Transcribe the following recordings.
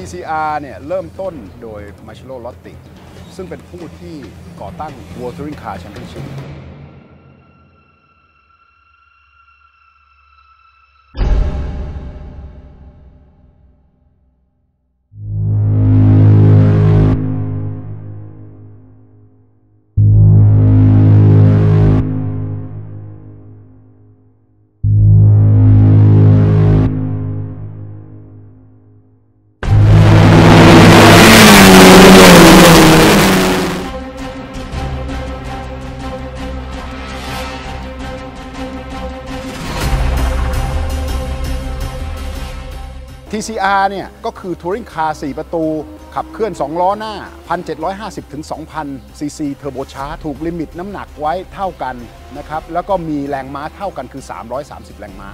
TCR เนี่ยเริ่มต้นโดย Marcello Lotti ซึ่งเป็นผู้ที่ก่อตั้ง World Touring Car Championship TCR เนี่ยก็คือ Touring Car 4 ประตู ขับเคลื่อน 2 ล้อหน้า 1,750 ถึง 2,000 ซีซี turbocharge ถูก limit น้ำหนักไว้เท่ากันนะครับ แล้วก็มีแรงม้าเท่ากันคือ 330 แรงม้า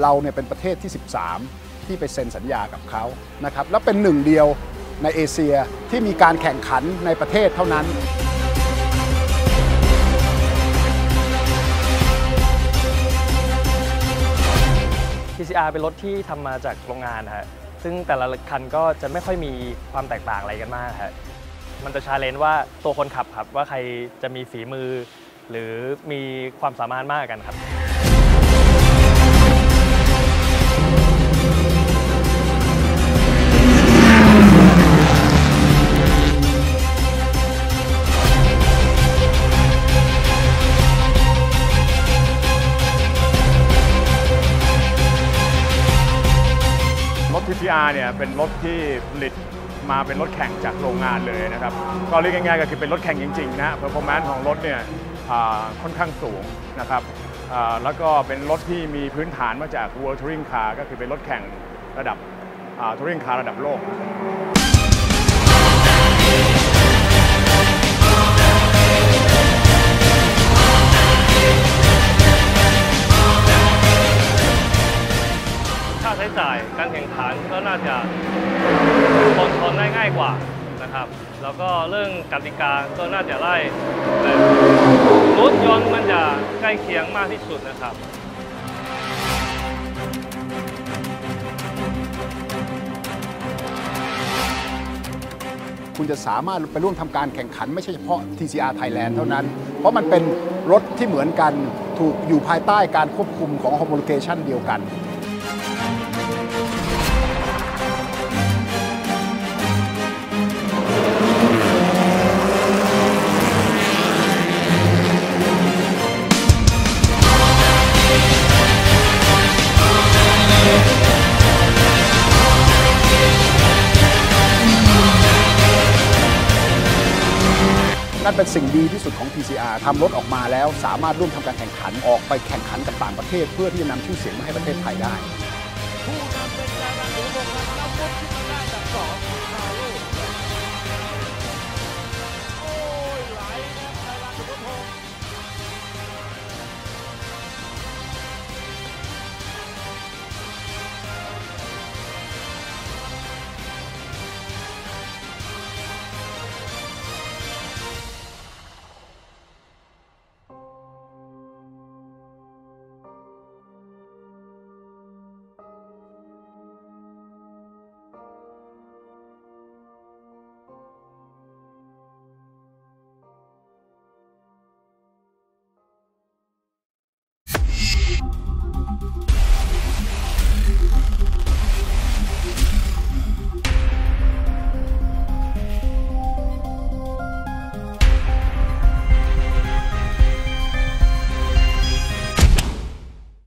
เราเนี่ยเป็นประเทศที่ 13 ที่ไปเซ็นสัญญากับเขานะครับ แล้วเป็นหนึ่งเดียวในเอเชียที่มีการแข่งขันในประเทศเท่านั้น TCR เป็นรถที่ทำมาจากโรงงานฮะซึ่งแต่ละคันก็จะไม่ค่อยมีความแตกต่างอะไรกันมากฮะมันจะชาเลนจ์ว่าตัวคนขับครับว่าใครจะมีฝีมือ หรือมีความสามารถมากกันครับ CR เนี่ยเป็นรถที่ผลิตมาเป็นรถแข่งจากโรงงานเลยนะครับ ก็เรียกง่ายๆก็คือเป็นรถแข่งจริงๆนะ performance ของรถเนี่ยค่อนข้างสูงนะครับแล้วก็เป็นรถที่มีพื้นฐานมาจาก World Touring Car ก็คือเป็นรถแข่งระดับ Touring Car ระดับโลกาใช้จ่ายการแข่งขันก็น่าจะคอนโทรลได้ง่ายกว่านะครับ แล้วก็เรื่องกติกาก็น่าจะไล่รถยนต์มันจะใกล้เคียงมากที่สุดนะครับคุณจะสามารถไปร่วมทำการแข่งขันไม่ใช่เฉพาะ TCR Thailand เท่านั้น เพราะมันเป็นรถที่เหมือนกันถูกอยู่ภายใต้การควบคุมของ homologation เดียวกัน นั่นเป็นสิ่งดีที่สุดของ PCR ทำรถออกมาแล้วสามารถร่วมทำการแข่งขันออกไปแข่งขันกับต่างประเทศ เพื่อที่จะนำชื่อเสียงมาให้ประเทศไทยได้